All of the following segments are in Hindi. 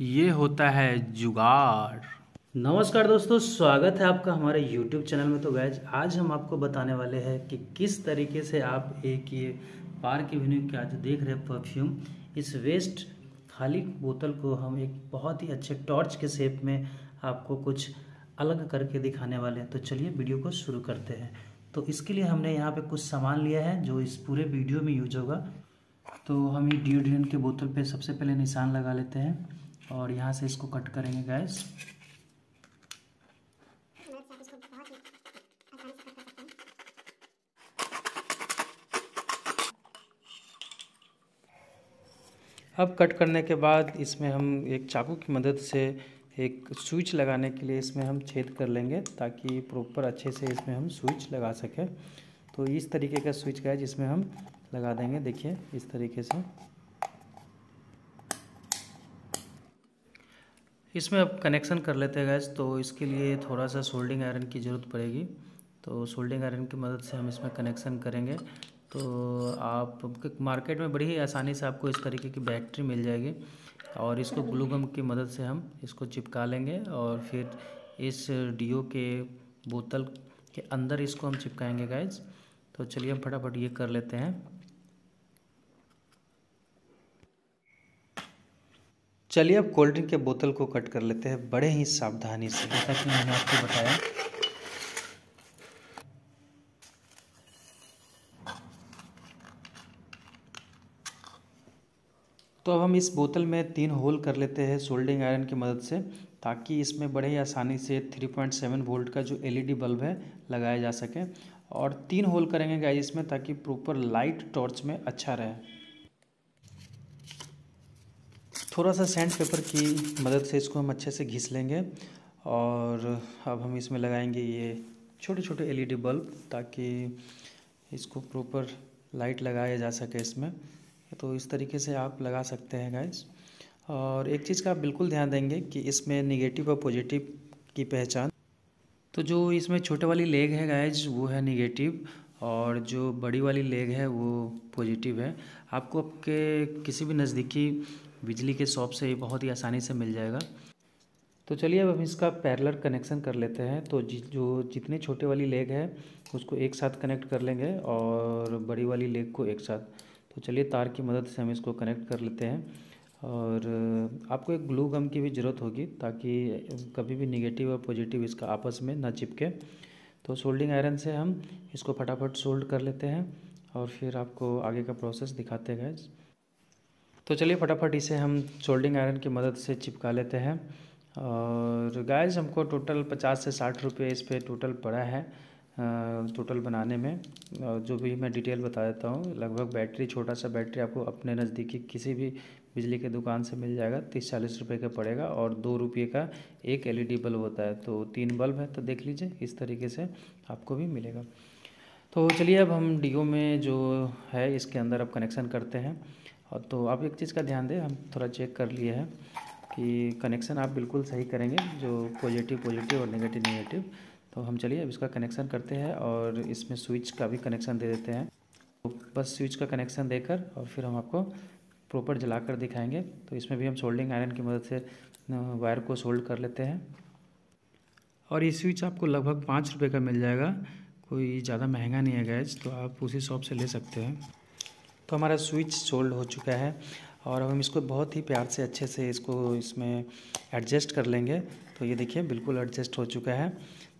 ये होता है जुगाड़। नमस्कार दोस्तों, स्वागत है आपका हमारे YouTube चैनल में। तो गैज आज हम आपको बताने वाले हैं कि किस तरीके से आप एक ये पार्क एवेन्यू के आज देख रहे परफ्यूम इस वेस्ट खाली बोतल को हम एक बहुत ही अच्छे टॉर्च के शेप में आपको कुछ अलग करके दिखाने वाले हैं। तो चलिए वीडियो को शुरू करते हैं। तो इसके लिए हमने यहाँ पे कुछ सामान लिया है, जो इस पूरे वीडियो में यूज़ होगा। तो हम ये डिओड्रेंट के बोतल पे सबसे पहले निशान लगा लेते हैं। और यहाँ से इसको कट करेंगे गैस अब कट करने के बाद इसमें हम एक चाकू की मदद से एक स्विच लगाने के लिए इसमें हम छेद कर लेंगे ताकि प्रॉपर अच्छे से इसमें हम स्विच लगा सकें। तो इस तरीके का स्विच का है जिसमें हम लगा देंगे। देखिए, इस तरीके से। इसमें अब कनेक्शन कर लेते हैं गैस तो इसके लिए थोड़ा सा सोल्डिंग आयरन की ज़रूरत पड़ेगी। तो सोल्डिंग आयरन की मदद से हम इसमें कनेक्शन करेंगे। तो आप मार्केट में बड़ी ही आसानी से आपको इस तरीके की बैटरी मिल जाएगी और इसको ग्लूगम की मदद से हम इसको चिपका लेंगे और फिर इस डीओ के बोतल के अंदर इसको हम चिपकाएँगे गाइज़ तो चलिए हम फटाफट ये कर लेते हैं। चलिए अब कोल्ड ड्रिंक के बोतल को कट कर लेते हैं बड़े ही सावधानी से। जैसा कि मैंने आपको बताया। तो अब हम इस बोतल में तीन होल कर लेते हैं सोल्डिंग आयरन की मदद से ताकि इसमें बड़े ही आसानी से 3.7 वोल्ट का जो एलईडी बल्ब है लगाया जा सके। और तीन होल करेंगे गाइस इसमें ताकि प्रॉपर लाइट टॉर्च में अच्छा रहे। थोड़ा सा सैंड पेपर की मदद से इसको हम अच्छे से घिस लेंगे और अब हम इसमें लगाएँगे ये छोटे छोटे एलईडी बल्ब ताकि इसको प्रॉपर लाइट लगाया जा सके इसमें। तो इस तरीके से आप लगा सकते हैं गाइस और एक चीज़ का आप बिल्कुल ध्यान देंगे कि इसमें निगेटिव और पॉजिटिव की पहचान। तो जो इसमें छोटे वाली लेग है गाइज़ वो है निगेटिव और जो बड़ी वाली लेग है, वो पॉजिटिव है। आपको आपके किसी भी नज़दीकी बिजली के शॉप से बहुत ही आसानी से मिल जाएगा। तो चलिए अब हम इसका पैरलर कनेक्शन कर लेते हैं। तो जि, जो जितने छोटे वाली लेग है उसको एक साथ कनेक्ट कर लेंगे और बड़ी वाली लेग को एक साथ। तो चलिए तार की मदद से हम इसको कनेक्ट कर लेते हैं। और आपको एक ग्लू गम की भी ज़रूरत होगी ताकि कभी भी निगेटिव और पॉजिटिव इसका आपस में ना चिपके। तो सोल्डिंग आयरन से हम इसको फटाफट सोल्ड कर लेते हैं और फिर आपको आगे का प्रोसेस दिखाते हैं गैस तो चलिए फटाफट इसे हम सोल्डिंग आयरन की मदद से चिपका लेते हैं। और गैस हमको टोटल पचास से साठ रुपये इस पर टोटल पड़ा है टोटल बनाने में। और जो भी मैं डिटेल बता देता हूँ, लगभग बैटरी छोटा सा बैटरी आपको अपने नज़दीकी किसी भी बिजली के दुकान से मिल जाएगा, तीस चालीस रुपये का पड़ेगा और दो रुपये का एक एलईडी बल्ब होता है। तो तीन बल्ब है तो देख लीजिए, इस तरीके से आपको भी मिलेगा। तो चलिए अब हम डीओ में जो है, इसके अंदर अब कनेक्शन करते हैं। और तो आप एक चीज़ का ध्यान दें, हम थोड़ा चेक कर लिए हैं कि कनेक्शन आप बिल्कुल सही करेंगे, जो पॉजिटिव पॉजिटिव और नेगेटिव नेगेटिव तो हम चलिए अब इसका कनेक्शन करते हैं और इसमें स्विच का भी कनेक्शन दे देते हैं। तो बस स्विच का कनेक्शन देकर और फिर हम आपको प्रॉपर जला कर दिखाएँगे। तो इसमें भी हम सोल्डिंग आयरन की मदद से वायर को सोल्ड कर लेते हैं। और ये स्विच आपको लगभग पाँच रुपये का मिल जाएगा। कोई ज़्यादा महँगा नहीं है गैस तो आप उसी शॉप से ले सकते हैं। तो हमारा स्विच सोल्ड हो चुका है और हम इसको बहुत ही प्यार से, अच्छे से इसको इसमें एडजस्ट कर लेंगे। तो ये देखिए, बिल्कुल एडजस्ट हो चुका है।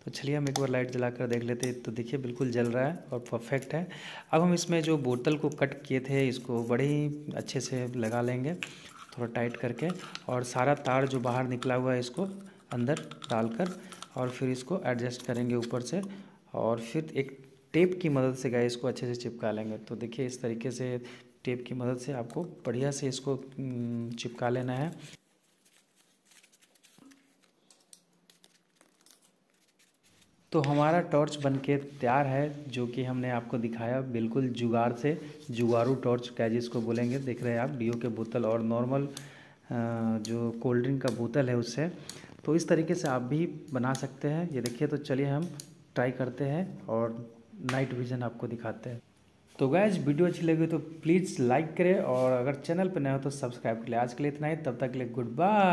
तो चलिए हम एक बार लाइट जला कर देख लेते तो देखिए, बिल्कुल जल रहा है और परफेक्ट है। अब हम इसमें जो बोतल को कट किए थे, इसको बड़े ही अच्छे से लगा लेंगे, थोड़ा टाइट करके। और सारा तार जो बाहर निकला हुआ है, इसको अंदर डालकर और फिर इसको एडजस्ट करेंगे ऊपर से। और फिर एक टेप की मदद से गए इसको अच्छे से चिपका लेंगे। तो देखिए इस तरीके से टेप की मदद से आपको बढ़िया से इसको चिपका लेना है। तो हमारा टॉर्च बनके तैयार है, जो कि हमने आपको दिखाया बिल्कुल जुगाड़ से। जुगाड़ू टॉर्च क्या जिसको बोलेंगे? देख रहे हैं आप, डीओ के बोतल और नॉर्मल जो कोल्ड ड्रिंक का बोतल है उससे। तो इस तरीके से आप भी बना सकते हैं। ये देखिए तो चलिए हम ट्राई करते हैं और नाइट विज़न आपको दिखाते हैं। तो गैज वीडियो अच्छी लगी तो प्लीज़ लाइक करें और अगर चैनल पर नए हो तो सब्सक्राइब कर। लें आज के लिए इतना ही, तब तक के लिए गुड बाय